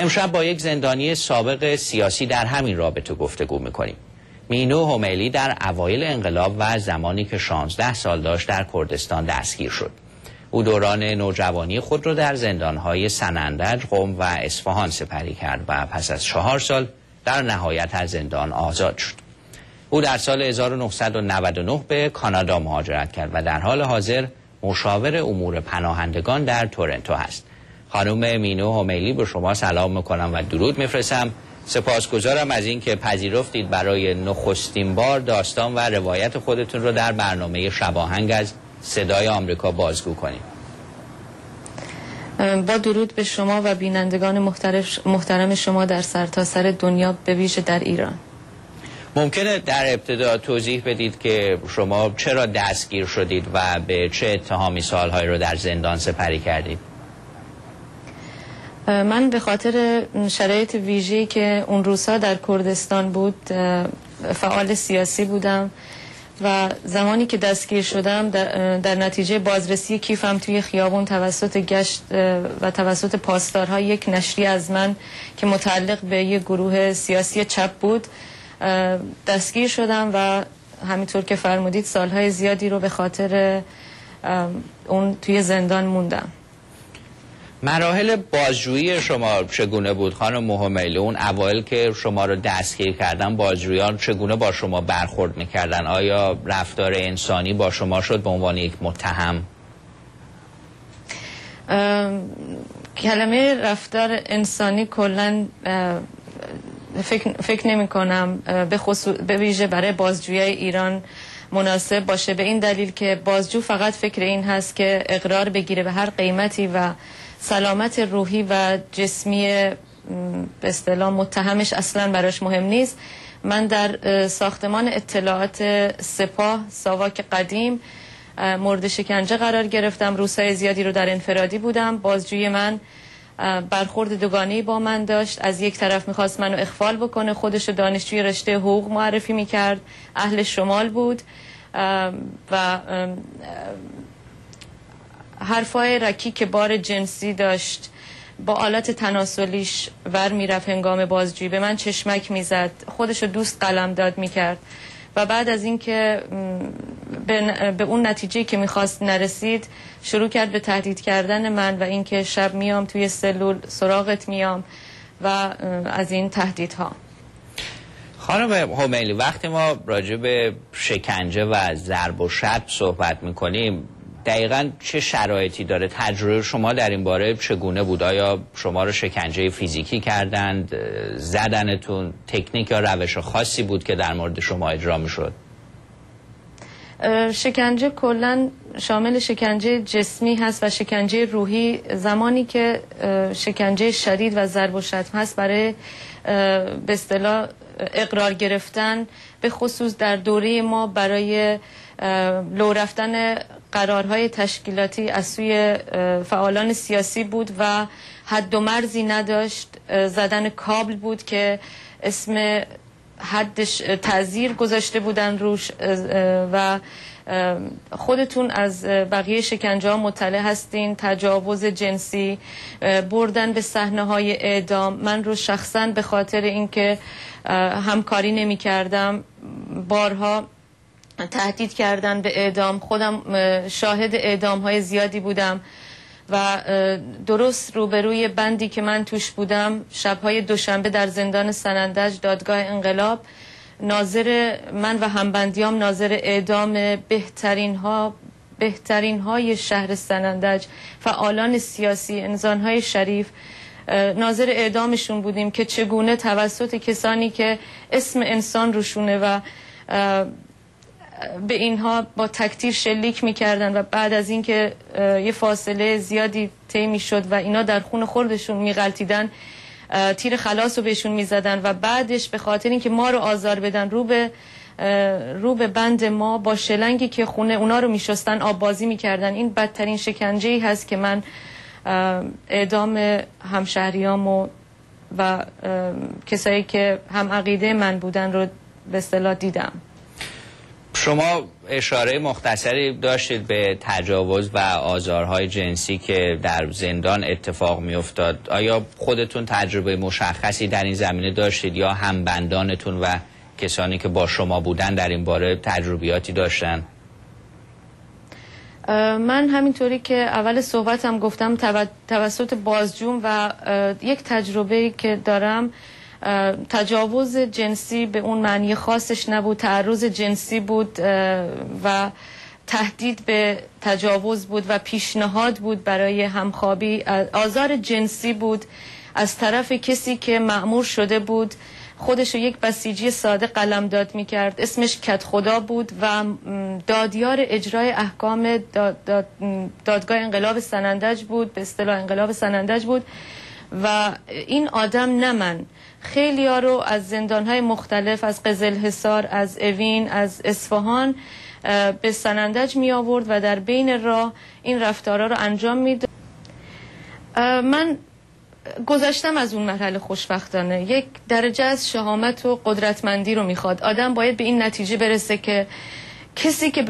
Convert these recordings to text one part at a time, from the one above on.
امشب با یک زندانی سابق سیاسی در همین رابطه گفتگو می‌کنیم مینو همیلی در اوایل انقلاب و زمانی که 16 سال داشت در کردستان دستگیر شد او دوران نوجوانی خود را در زندانهای سنندج، قم و اصفهان سپری کرد و پس از چهار سال در نهایت از زندان آزاد شد. او در سال 1999 به کانادا مهاجرت کرد و در حال حاضر مشاور امور پناهندگان در تورنتو هست. خانم مینو همیلی به شما سلام می‌کنم و درود میفرستم. سپاسگزارم از اینکه پذیرفتید برای نخستین بار داستان و روایت خودتون رو در برنامه شباهنگ از صدای آمریکا بازگو کنیم با درود به شما و بینندگان محترم شما در سرتاسر سر دنیا به ویژه در ایران. ممکنه در ابتدا توضیح بدید که شما چرا دستگیر شدید و به چه اتهامی سالهایی رو در زندان سپری کردید؟ من به خاطر شرایط ویژه‌ای که اون روزها در کردستان بود فعال سیاسی بودم و زمانی که دستگیر شدم در, در نتیجه بازرسی کیفم توی خیابون توسط گشت و توسط پاسدارها یک نشری از من که متعلق به یک گروه سیاسی چپ بود دستگیر شدم و همینطور که فرمودید سالهای زیادی رو به خاطر اون توی زندان موندم. مراحل بازجویی شما چگونه بود خانم مهمیل اون اوایل که شما رو دستگیر کردن بازجویان چگونه با شما برخورد می‌کردن؟ آیا رفتار انسانی با شما شد به عنوان یک متهم؟ کلمه رفتار انسانی کلا فکر, فکر نمی کنم به ویژه برای بازجویی ایران مناسب باشه. به این دلیل که بازجو فقط فکر این هست که اقرار بگیره به هر قیمتی و سلامت روحی و جسمی به اصطلاح متهمش اصلا براش مهم نیست. من در ساختمان اطلاعات سپاه ساواک قدیم مورد شکنجه قرار گرفتم. روزهای زیادی رو در انفرادی بودم. بازجوی من برخورد دوگانی با من داشت. از یک طرف می‌خواست منو اخفال بکنه خودش دانشجوی رشته حقوق معرفی می‌کرد. اهل شمال بود. و حرفای رکی که بار جنسی داشت با آلت تناسلیش ور می‌رفت هنگام بازجویی. به من چشمک می‌زد. خودشو دوست قلم داد می‌کرد. و بعد از اینکه به اون نتیجه که می‌خواست نرسید شروع کرد به تهدید کردن من و اینکه شب میام توی سلول سراغت میام و از این تهدیدها. خانم همیلی وقتی ما راجع به شکنجه و ضرب و شد صحبت می‌کنیم دقیقا چه شرایطی داره؟ تجربه شما در این باره چگونه بود؟ آیا شما رو شکنجه فیزیکی کردند زدنتون تکنیک یا روش خاصی بود که در مورد شما اجرا می شد شکنجه کلا شامل شکنجه جسمی هست و شکنجه روحی. زمانی که شکنجه شدید و ضرب و شتم هست برای به اصطلاح اقرار گرفتن به خصوص در دوره ما برای لو رفتن قرارهای تشکیلاتی از سوی فعالان سیاسی بود و حد و مرزی نداشت. زدن کابل بود که اسم حدش تعذیر گذاشته بودن روش و خودتون از بقیه شکنجه ها مطلع هستین. تجاوز جنسی بردن به صحنه های اعدام. من رو شخصا به خاطر اینکه همکاری نمی کردم بارها تهدید کردن به اعدام. خودم شاهد اعدام های زیادی بودم و درست روبروی بندی که من توش بودم شبهای دوشنبه در زندان سنندج دادگاه انقلاب ناظر من و همبندیام ناظر اعدام بهترین ها بهترین های شهر سنندج فعالان سیاسی انسان های شریف ناظر اعدامشون بودیم که چگونه توسط کسانی که اسم انسان روشونه و به اینها با تکتیر شلیک می‌کردن و بعد از اینکه یه فاصله زیادی طی می‌شد و اینا در خون خوردشون میغلطیدن تیر خلاص رو بهشون می‌زدن و بعدش به خاطر اینکه ما رو آزار بدن رو به رو به بند ما با شلنگی که خونه اونا رو میشستن آب بازی می‌کردن. این بدترین شکنجه ای هست که من اعدام همشهریام و, و کسایی که هم عقیده من بودن رو به اصطلاح دیدم. شما اشاره مختصری داشتید به تجاوز و آزارهای جنسی که در زندان اتفاق میافتاد آیا خودتون تجربه مشخصی در این زمینه داشتید یا همبندانتون و کسانی که با شما بودن در این باره تجربیاتی داشتن؟ من همینطوری که اول صحبتم گفتم توسط بازجوم و یک تجربه که دارم تجاوز جنسی به اون معنی خاصش نبود تعرض جنسی بود و تهدید به تجاوز بود و پیشنهاد بود برای همخوابی. آزار جنسی بود از طرف کسی که معمور شده بود. خودش یک بسیجی ساده قلم داد می کرد. اسمش کت خدا بود و دادیار اجرای احکام دادگاه انقلاب سنندج بود به اصطلاح انقلاب سنندج بود. و این آدم نه من. خیلی ها رو از زندان های مختلف از قزل حسار از اوین از اصفهان به سنندج می آورد و در بین راه این رفتارها رو انجام می من گذشتم از اون مرحله خوشبختانه. یک درجه از شهامت و قدرتمندی رو می‌خواد. آدم باید به این نتیجه برسه که کسی که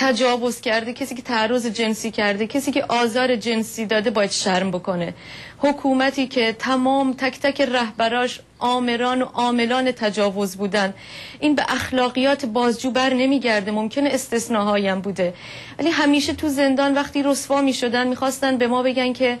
تجاوز کرده کسی که تعرض جنسی کرده کسی که آزار جنسی داده باید شرم بکنه. حکومتی که تمام تک تک رهبراش آمران و عاملان تجاوز بودن. این به اخلاقیات بازجو بر نمیگرده ممکنه استثناهایم بوده. ولی همیشه تو زندان وقتی رسوا می شدن می‌خواستن به ما بگن که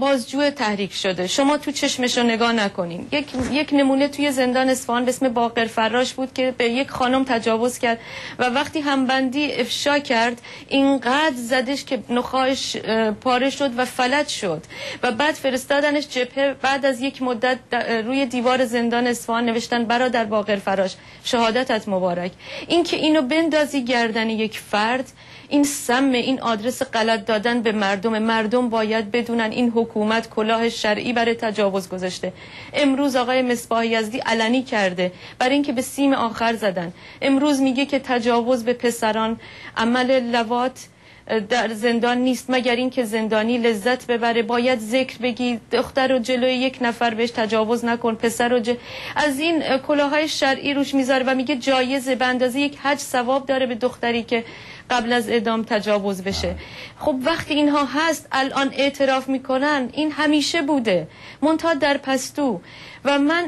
بازجو تحریک شده. شما تو چشمش رو نگاه نکنین. یک, یک نمونه توی زندان اصفهان به اسم باقر فراش بود که به یک خانم تجاوز کرد و وقتی همبندی افشا کرد اینقدر زدش که نخواهش پاره شد و فلج شد. و بعد فرستادنش جبهه. بعد از یک مدت روی دیوار زندان اصفهان نوشتن برادر باقر فراش شهادتت مبارک. این که اینو بندازی گردن یک فرد این سم این آدرس غلط دادن به مردم. مردم باید بدونن این حکومت کلاه شرعی برای تجاوز گذاشته. امروز آقای مصباح یزدی علنی کرده برای اینکه به سیم آخر زدن. امروز میگه که تجاوز به پسران عمل لوات در زندان نیست مگر اینکه زندانی لذت ببره. باید ذکر بگی دختر رو جلوی یک نفر بهش تجاوز نکن پسر رو از این کلاهای شرعی روش می‌ذاره و میگه جایزه به اندازه یک حج ثواب داره به دختری که قبل از اعدام تجاوز بشه. خب وقتی اینها هست الان اعتراف می‌کنن این همیشه بوده منتها در پستو. و من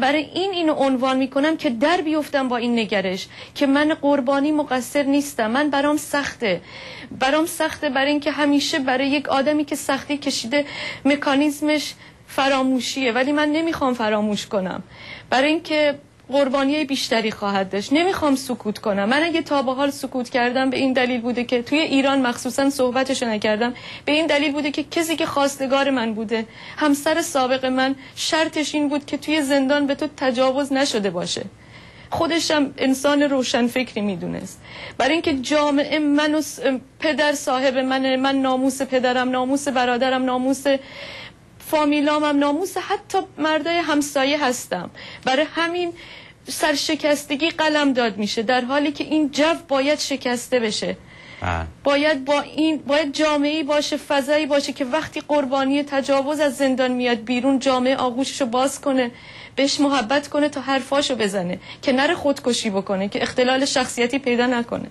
برای این اینو عنوان می‌کنم که در بیفتم با این نگرش که من قربانی مقصر نیستم من برام سخته. برام سخته برای اینکه همیشه برای یک آدمی که سختی کشیده مکانیزمش فراموشیه. ولی من نمی‌خوام فراموش کنم. برای اینکه قربانی بیشتری خواهد داشت. نمی‌خوام سکوت کنم. من اگه تا به حال سکوت کردم به این دلیل بوده که توی ایران مخصوصا صحبتش نکردم به این دلیل بوده که کسی که خواستگار من بوده همسر سابق من شرطش این بود که توی زندان به تو تجاوز نشده باشه. خودشم انسان روشن فکری می‌دونست. برای اینکه جامعه من و پدر صاحب من من ناموس پدرم ناموس برادرم ناموس فامیلامم ناموس حتی مردای همسایه هستم. برای همین سرشکستگی قلم داد میشه در حالی که این جو باید شکسته بشه. بله. باید با این باید جامعه باشه فضایی باشه که وقتی قربانی تجاوز از زندان میاد بیرون جامعه آغوششو باز کنه بهش محبت کنه تا حرفاشو بزنه که نره خودکشی بکنه که اختلال شخصیتی پیدا نکنه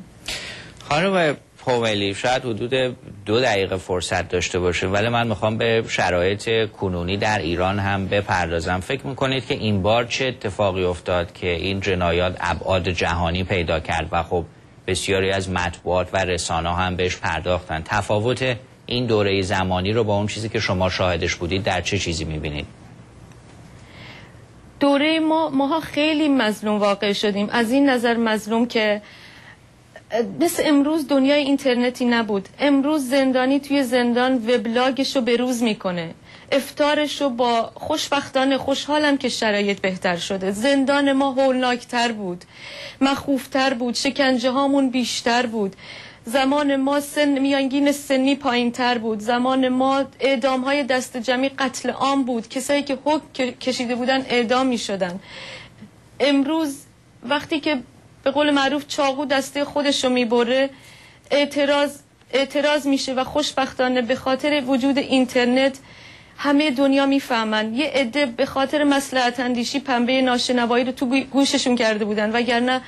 خانم پوملی شاید حدود دو دقیقه فرصت داشته باشه ولی من می‌خوام به شرایط کنونی در ایران هم بپردازم فکر می‌کنید که این بار چه اتفاقی افتاد که این جنایات ابعاد جهانی پیدا کرد و خب بسیاری از مطبوعات و رسانه هم بهش پرداختن. تفاوت این دوره زمانی رو با اون چیزی که شما شاهدش بودید در چه چیزی می‌بینید؟ دوره ما ماها خیلی مظلوم واقع شدیم. از این نظر مظلوم که مثل امروز دنیای اینترنتی نبود. امروز زندانی توی زندان وبلاگش رو روز می‌کنه. افتارش رو با خوشبختانه خوشحالم که شرایط بهتر شده. زندان ما هولناکتر بود مخوفتر بود شکنجه هامون بیشتر بود. زمان ما سن میانگین سنی پایین تر بود. زمان ما اعدام های دست جمعی قتل عام بود. کسایی که حکم کشیده بودن اعدام می شدن امروز وقتی که به قول معروف چاقو دسته خودش رو می‌بره اعتراض اعتراض میشه و خوشبختانه به خاطر وجود اینترنت همه دنیا می‌فهمن. یه عده به خاطر مسلحت اندیشی پنبه ناشنوایی رو تو گوششون کرده بودن. وگرنه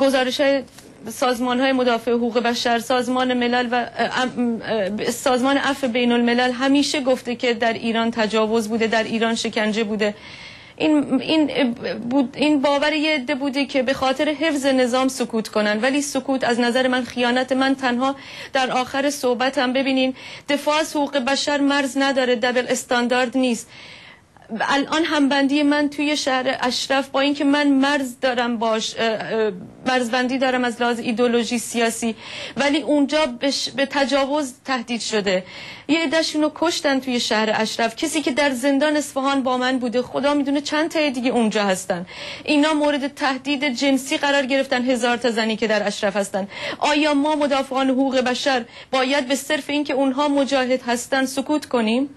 گزارش های سازمان های مدافع حقوق بشر سازمان ملل و سازمان عفو بین الملل همیشه گفته که در ایران تجاوز بوده در ایران شکنجه بوده. این این بود این باور یه عده بوده که به خاطر حفظ نظام سکوت کنن. ولی سکوت از نظر من خیانت من تنها در آخر صحبتم. ببینین دفاع از حقوق بشر مرز نداره دبل استاندارد نیست. الان همبندی من توی شهر اشرف با اینکه من مرز دارم باش مرزبندی دارم از لحاظ ایدولوژی سیاسی ولی اونجا به تجاوز تهدید شده. یه عدهشون رو کشتن توی شهر اشرف. کسی که در زندان اصفهان با من بوده خدا می‌دونه چند تا دیگه اونجا هستن. اینا مورد تهدید جنسی قرار گرفتن هزار تا زنی که در اشرف هستن. آیا ما مدافعان حقوق بشر باید به صرف اینکه اونها مجاهد هستن سکوت کنیم؟